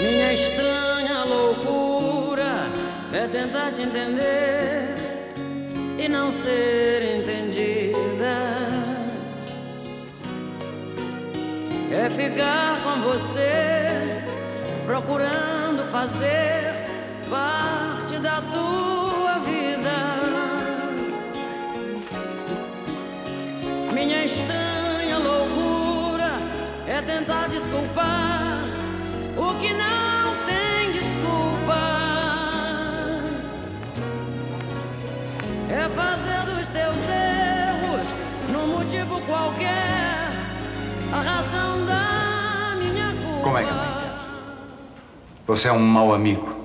Minha estranha loucura é tentar te entender e não ser entendida. É ficar com você, procurando fazer parte da tua vida. Minha estranha loucura é tentar desculpar que não tem desculpa. É fazer dos teus erros, num motivo qualquer, a razão da minha culpa. Como é que eu não entendo? Você é um mau amigo,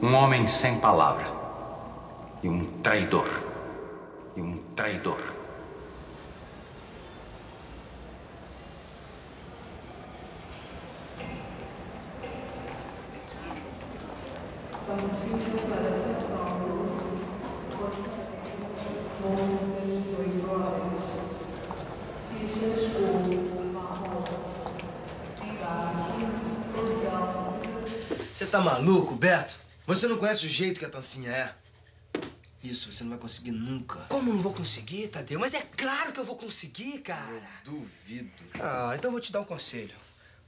um homem sem palavra e um traidor. E um traidor. Você tá maluco, Beto? Você não conhece o jeito que a Tancinha é? Isso você não vai conseguir nunca. Como não vou conseguir, Tadeu? Mas é claro que eu vou conseguir, cara. Duvido. Ah, então eu vou te dar um conselho.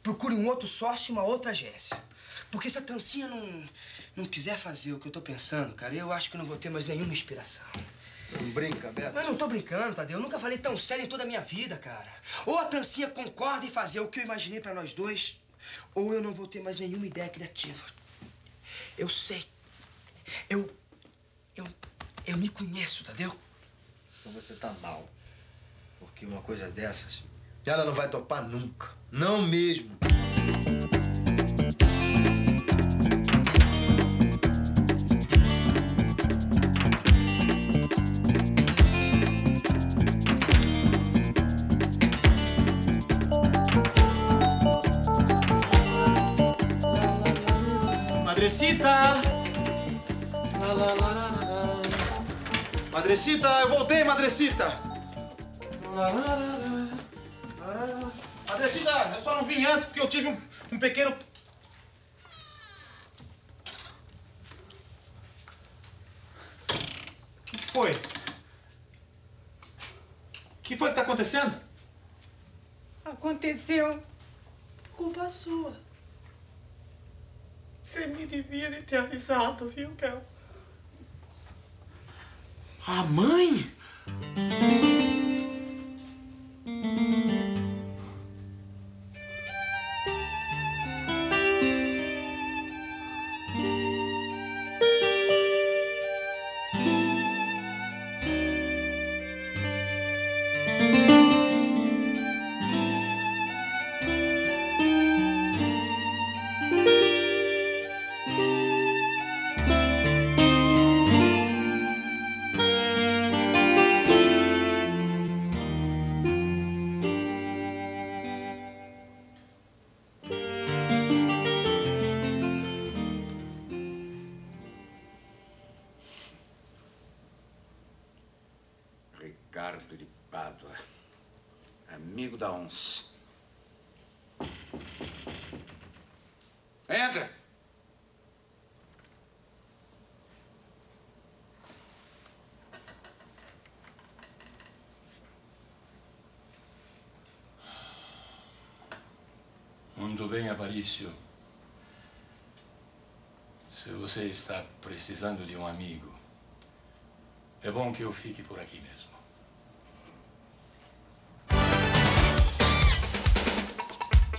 Procure um outro sócio e uma outra agência. Porque se a Tancinha não, não quiser fazer o que eu tô pensando, cara, eu acho que não vou ter mais nenhuma inspiração. Não brinca, Beto. Mas não tô brincando, Tadeu. Eu nunca falei tão sério em toda a minha vida, cara. Ou a Tancinha concorda em fazer o que eu imaginei pra nós dois, ou eu não vou ter mais nenhuma ideia criativa. Eu sei. Eu. Eu. Eu me conheço, Tadeu. Então você tá mal. Porque uma coisa dessas, ela não vai topar nunca. Não mesmo. Madrecita! Lá, lá, lá, lá, lá, lá. Madrecita, eu voltei, Madrecita! Lá, lá, lá, lá, lá, lá. Madrecita, eu só não vim antes porque eu tive um, um pequeno. O que que foi? O que foi que tá acontecendo? Aconteceu. Culpa sua. Você me devia de ter avisado, viu, Kel? A mãe? Ricardo de Pádua, amigo da onça. Entra! Muito bem, Aparício. Se você está precisando de um amigo, é bom que eu fique por aqui mesmo.